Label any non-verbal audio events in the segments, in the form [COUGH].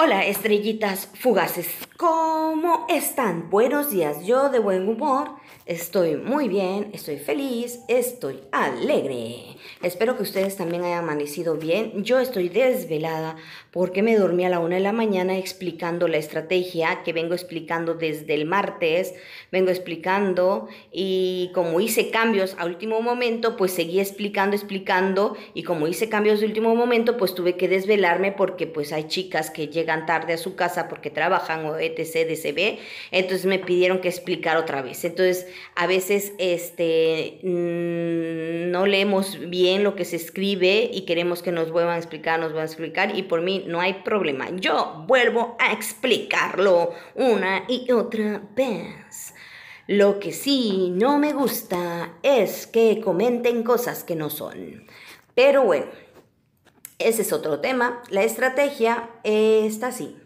Hola, estrellitas fugaces. ¿Cómo están? Buenos días. Yo de buen humor. Estoy muy bien, estoy feliz, estoy alegre. Espero que ustedes también hayan amanecido bien. Yo estoy desvelada porque me dormí a la una de la mañana explicando la estrategia que vengo explicando desde el martes. Vengo explicando y como hice cambios a último momento, pues seguí explicando, explicando y como hice cambios de último momento, pues tuve que desvelarme porque pues hay chicas que llegan tarde a su casa porque trabajan o etc, DCB. Entonces me pidieron que explicar otra vez. Entonces a veces este, mm, no leemos bien lo que se escribe y queremos que nos vuelvan a explicar, nos vuelvan a explicar y por mí no hay problema. Yo vuelvo a explicarlo una y otra vez. Lo que sí no me gusta es que comenten cosas que no son. Pero bueno, ese es otro tema. La estrategia está así.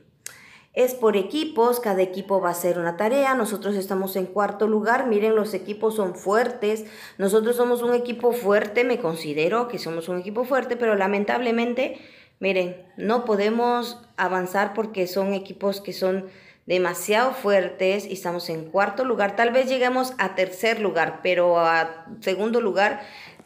Es por equipos, cada equipo va a hacer una tarea, nosotros estamos en cuarto lugar, miren los equipos son fuertes, nosotros somos un equipo fuerte, me considero que somos un equipo fuerte, pero lamentablemente, miren, no podemos avanzar porque son equipos que son demasiado fuertes y estamos en cuarto lugar, tal vez lleguemos a tercer lugar, pero a segundo lugar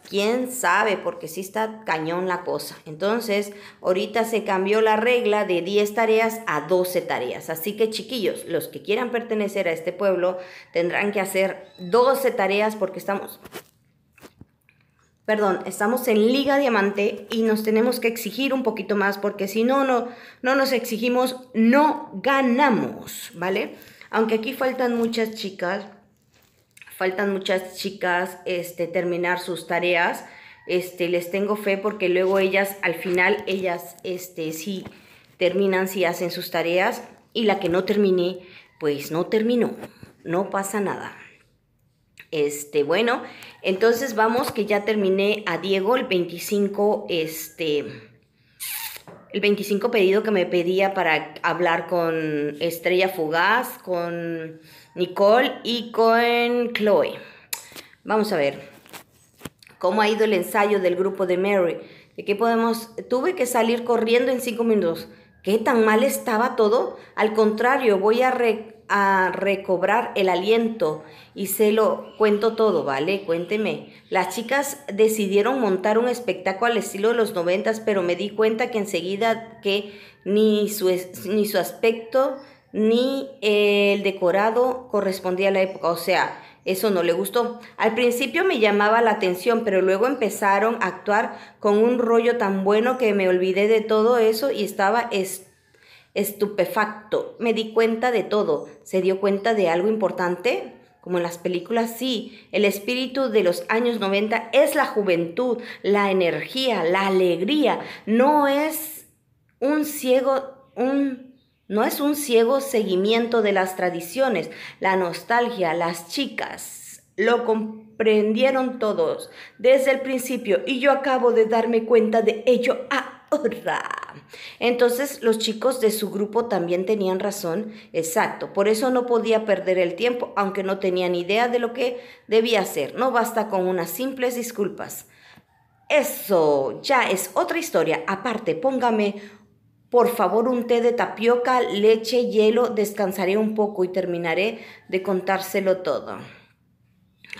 quién sabe, porque sí está cañón la cosa. Entonces, ahorita se cambió la regla de 10 tareas a 12 tareas. Así que, chiquillos, los que quieran pertenecer a este pueblo tendrán que hacer 12 tareas porque estamos... Perdón, estamos en Liga Diamante y nos tenemos que exigir un poquito más porque si no, no, no nos exigimos, no ganamos, ¿vale? Aunque aquí faltan muchas chicas, faltan muchas chicas este, terminar sus tareas. Este, les tengo fe porque luego ellas, al final, ellas este, sí terminan, sí hacen sus tareas. Y la que no termine, pues no terminó. No pasa nada. Este, bueno, entonces vamos que ya terminé a Diego el 25, este, el 25 pedido que me pedía para hablar con Estrella Fugaz, con Nicole y con Chloe. Vamos a ver cómo ha ido el ensayo del grupo de Mary. ¿De qué podemos? Tuve que salir corriendo en cinco minutos. ¿Qué tan mal estaba todo? Al contrario, voy a, a recobrar el aliento y se lo cuento todo, ¿vale? Cuénteme. Las chicas decidieron montar un espectáculo al estilo de los noventas, pero me di cuenta que enseguida que ni su, ni su aspecto ni el decorado correspondía a la época, o sea, eso no le gustó. Al principio me llamaba la atención, pero luego empezaron a actuar con un rollo tan bueno que me olvidé de todo eso y estaba estupefacto. Me di cuenta de todo. ¿Se dio cuenta de algo importante? Como en las películas, sí, el espíritu de los años 90 es la juventud, la energía, la alegría. No es un ciego, un no es un ciego seguimiento de las tradiciones, la nostalgia, las chicas. Lo comprendieron todos desde el principio y yo acabo de darme cuenta de ello ahora. Entonces los chicos de su grupo también tenían razón, exacto. Por eso no podía perder el tiempo, aunque no tenían idea de lo que debía hacer. No basta con unas simples disculpas. Eso ya es otra historia. Aparte, póngame por favor, un té de tapioca, leche, hielo, descansaré un poco y terminaré de contárselo todo.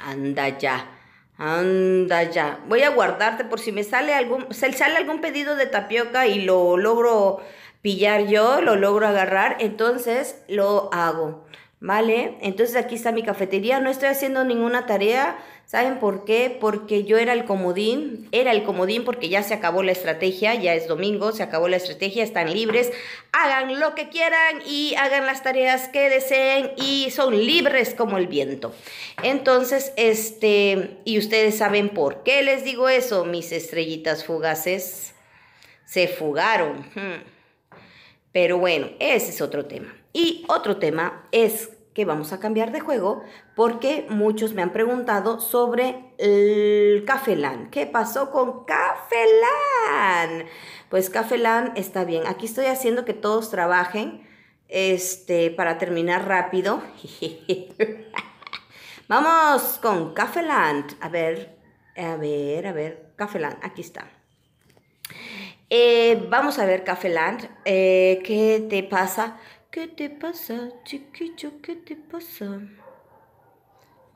Anda ya, anda ya. Voy a guardarte por si me sale algún, se sale algún pedido de tapioca y lo logro pillar yo, lo logro agarrar, entonces lo hago. ¿Vale? Entonces aquí está mi cafetería, no estoy haciendo ninguna tarea, ¿saben por qué? Porque yo era el comodín, era el comodín porque ya se acabó la estrategia, ya es domingo, se acabó la estrategia, están libres, hagan lo que quieran y hagan las tareas que deseen y son libres como el viento. Entonces, este, y ustedes saben por qué les digo eso, mis estrellitas fugaces, se fugaron. Hmm. Pero bueno, ese es otro tema. Y otro tema es que vamos a cambiar de juego porque muchos me han preguntado sobre el Cafelán. ¿Qué pasó con Cafelán? Pues Cafelán está bien. Aquí estoy haciendo que todos trabajen este, para terminar rápido. [LAUGHS] Vamos con Cafeland. A ver, a ver, a ver, Cafeland, aquí está. Eh, vamos a ver, Cafeland. Eh, ¿Qué te pasa? ¿Qué te pasa, chiquillo? ¿Qué te pasa?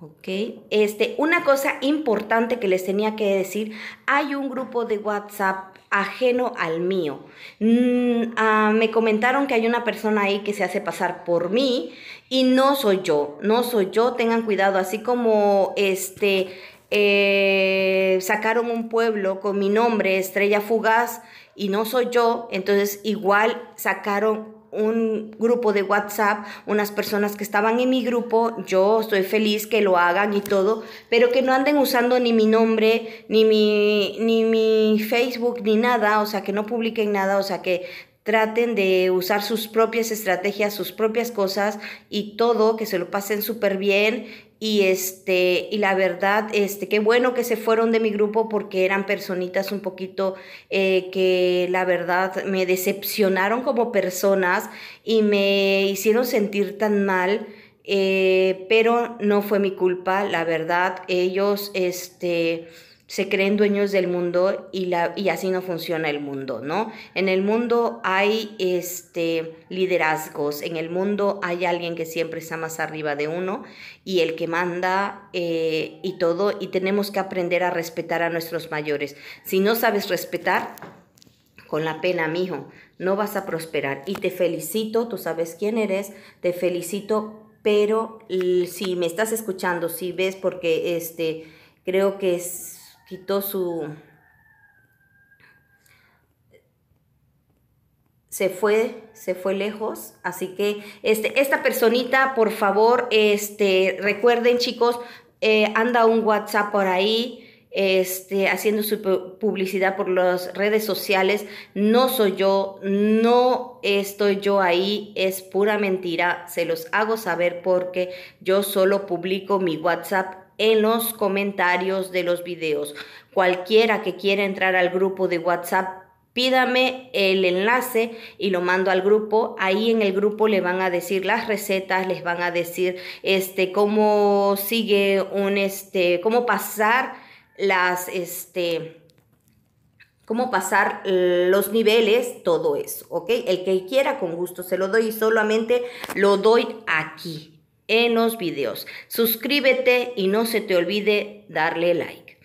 Ok, este, una cosa importante que les tenía que decir, hay un grupo de WhatsApp ajeno al mío. Mm, ah, me comentaron que hay una persona ahí que se hace pasar por mí y no soy yo, no soy yo, tengan cuidado, así como este, eh, sacaron un pueblo con mi nombre, Estrella Fugaz, y no soy yo, entonces igual sacaron un grupo de WhatsApp, unas personas que estaban en mi grupo, yo estoy feliz que lo hagan y todo, pero que no anden usando ni mi nombre, ni mi, ni mi Facebook, ni nada, o sea, que no publiquen nada, o sea, que traten de usar sus propias estrategias, sus propias cosas y todo, que se lo pasen súper bien y este y la verdad este qué bueno que se fueron de mi grupo porque eran personitas un poquito eh, que la verdad me decepcionaron como personas y me hicieron sentir tan mal eh, pero no fue mi culpa la verdad ellos este se creen dueños del mundo y, la, y así no funciona el mundo, ¿no? En el mundo hay este, liderazgos, en el mundo hay alguien que siempre está más arriba de uno y el que manda eh, y todo, y tenemos que aprender a respetar a nuestros mayores. Si no sabes respetar, con la pena, mijo, no vas a prosperar. Y te felicito, tú sabes quién eres, te felicito, pero si me estás escuchando, si ves, porque este, creo que es quitó su... se fue, se fue lejos, así que este, esta personita, por favor, este, recuerden chicos, eh, anda un WhatsApp por ahí, este, haciendo su publicidad por las redes sociales. No soy yo, no estoy yo ahí, es pura mentira. Se los hago saber porque yo solo publico mi WhatsApp en los comentarios de los videos. Cualquiera que quiera entrar al grupo de WhatsApp, pídame el enlace y lo mando al grupo. Ahí en el grupo le van a decir las recetas, les van a decir este cómo sigue un este cómo pasar las este cómo pasar los niveles, todo eso, ¿ok? El que quiera con gusto se lo doy y solamente lo doy aquí en los videos. Suscríbete y no se te olvide darle like.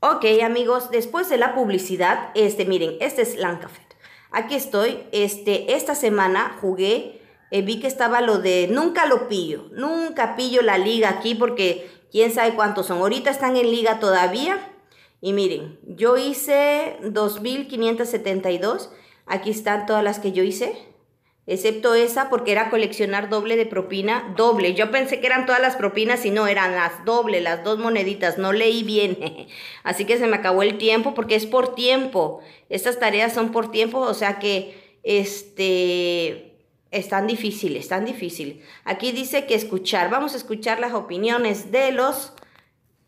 Ok, amigos, después de la publicidad, este, miren, este es Lancafet. Aquí estoy, este, esta semana jugué, eh, vi que estaba lo de, nunca lo pillo, nunca pillo la liga aquí porque quién sabe cuántos son. Ahorita están en liga todavía. Y miren, yo hice 2.572. Aquí están todas las que yo hice excepto esa porque era coleccionar doble de propina, doble. Yo pensé que eran todas las propinas y no, eran las doble, las dos moneditas, no leí bien. [LAUGHS] Así que se me acabó el tiempo porque es por tiempo. Estas tareas son por tiempo, o sea que este es tan difícil, es tan difícil. Aquí dice que escuchar, vamos a escuchar las opiniones de los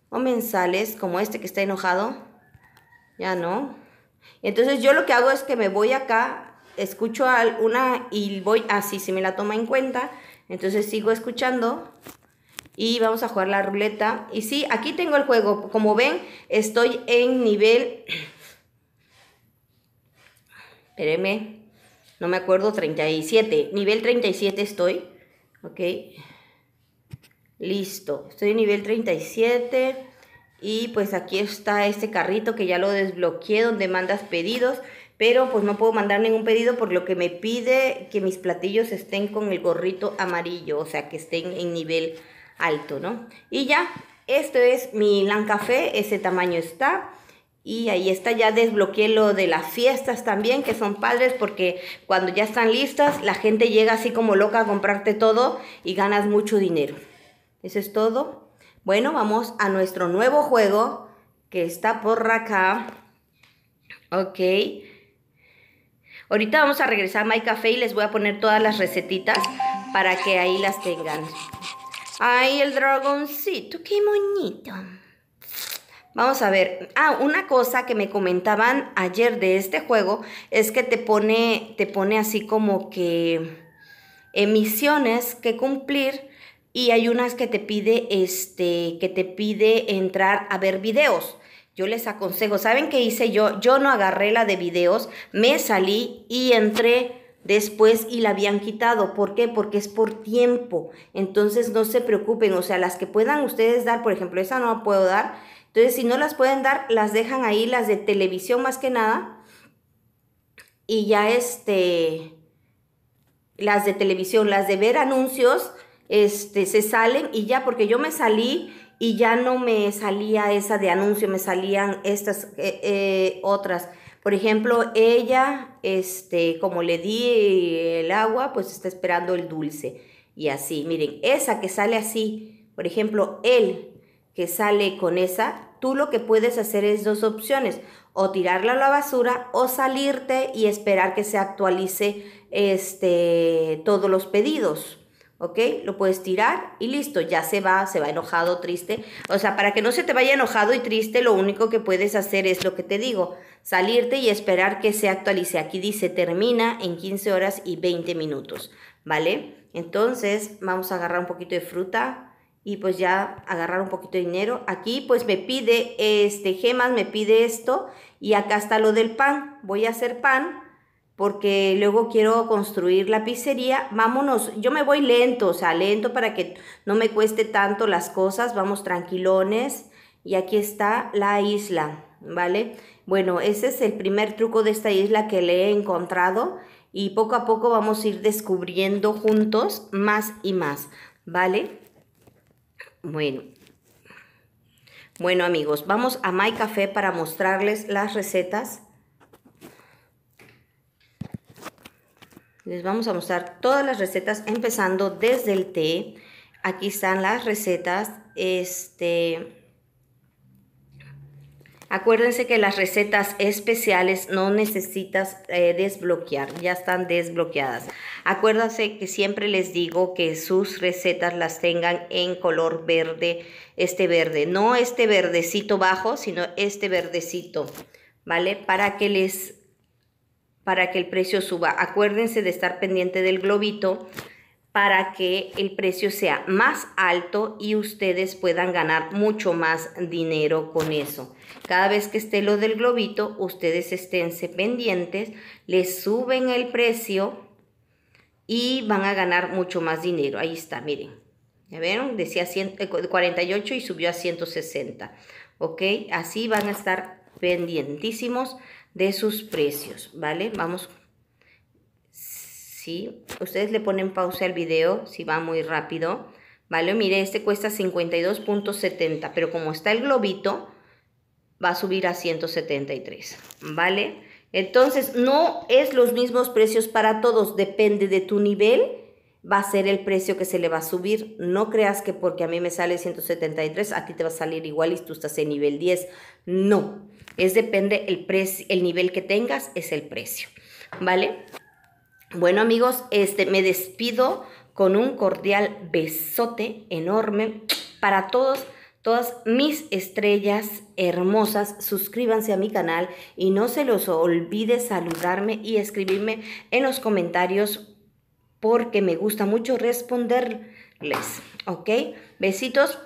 comensales, como este que está enojado. Ya no. Entonces yo lo que hago es que me voy acá escucho una y voy así, si me la toma en cuenta, entonces sigo escuchando y vamos a jugar la ruleta. Y sí, aquí tengo el juego, como ven, estoy en nivel, espérenme, no me acuerdo, 37, nivel 37 estoy, ok, listo, estoy en nivel 37 y pues aquí está este carrito que ya lo desbloqueé donde mandas pedidos pero pues no puedo mandar ningún pedido por lo que me pide que mis platillos estén con el gorrito amarillo, o sea, que estén en nivel alto, ¿no? Y ya, esto es mi LAN café, ese tamaño está. Y ahí está, ya desbloqueé lo de las fiestas también, que son padres porque cuando ya están listas, la gente llega así como loca a comprarte todo y ganas mucho dinero. Eso es todo. Bueno, vamos a nuestro nuevo juego que está por acá. Ok. Ahorita vamos a regresar a My Café y les voy a poner todas las recetitas para que ahí las tengan. Ay, el dragoncito, qué bonito. Vamos a ver. Ah, una cosa que me comentaban ayer de este juego es que te pone, te pone así como que emisiones que cumplir y hay unas que te pide, este, que te pide entrar a ver videos Yo les aconsejo, ¿saben qué hice yo? Yo no agarré la de videos, me salí y entré después y la habían quitado. ¿Por qué? Porque es por tiempo. Entonces no se preocupen, o sea, las que puedan ustedes dar, por ejemplo, esa no la puedo dar. Entonces, si no las pueden dar, las dejan ahí, las de televisión más que nada. Y ya este, las de televisión, las de ver anuncios, este, se salen y ya, porque yo me salí y ya no me salía esa de anuncio, me salían estas eh, eh, otras. Por ejemplo, ella, este, como le di el agua, pues está esperando el dulce. Y así, miren, esa que sale así, por ejemplo, él que sale con esa, tú lo que puedes hacer es dos opciones, o tirarla a la basura o salirte y esperar que se actualice este, todos los pedidos. ¿Ok? Lo puedes tirar y listo, ya se va, se va enojado, triste. O sea, para que no se te vaya enojado y triste, lo único que puedes hacer es lo que te digo, salirte y esperar que se actualice. Aquí dice termina en 15 horas y 20 minutos, ¿vale? Entonces, vamos a agarrar un poquito de fruta y pues ya agarrar un poquito de dinero. Aquí pues me pide este gemas, me pide esto y acá está lo del pan. Voy a hacer pan porque luego quiero construir la pizzería. Vámonos, yo me voy lento, o sea, lento para que no me cueste tanto las cosas. Vamos tranquilones. Y aquí está la isla, ¿vale? Bueno, ese es el primer truco de esta isla que le he encontrado y poco a poco vamos a ir descubriendo juntos más y más, ¿vale? Bueno. Bueno amigos, vamos a My Café para mostrarles las recetas Les vamos a mostrar todas las recetas empezando desde el té. Aquí están las recetas. Este, Acuérdense que las recetas especiales no necesitas eh, desbloquear, ya están desbloqueadas. Acuérdense que siempre les digo que sus recetas las tengan en color verde, este verde, no este verdecito bajo, sino este verdecito, ¿vale? Para que les para que el precio suba. Acuérdense de estar pendiente del globito para que el precio sea más alto y ustedes puedan ganar mucho más dinero con eso. Cada vez que esté lo del globito, ustedes esténse pendientes, les suben el precio y van a ganar mucho más dinero. Ahí está, miren. ¿Ya vieron? Decía 48 eh, y subió a 160. ¿Ok? Así van a estar pendientísimos de sus precios, ¿vale? Vamos, sí, ustedes le ponen pausa al video si va muy rápido, ¿vale? Mire, este cuesta 52.70, pero como está el globito, va a subir a 173, ¿vale? Entonces, no es los mismos precios para todos, depende de tu nivel, va a ser el precio que se le va a subir. No creas que porque a mí me sale 173, a ti te va a salir igual y tú estás en nivel 10. No, es depende el precio, el nivel que tengas es el precio, ¿vale? Bueno, amigos, este me despido con un cordial besote enorme para todos todas mis estrellas hermosas, suscríbanse a mi canal y no se los olvide saludarme y escribirme en los comentarios porque me gusta mucho responderles, ¿ok? Besitos.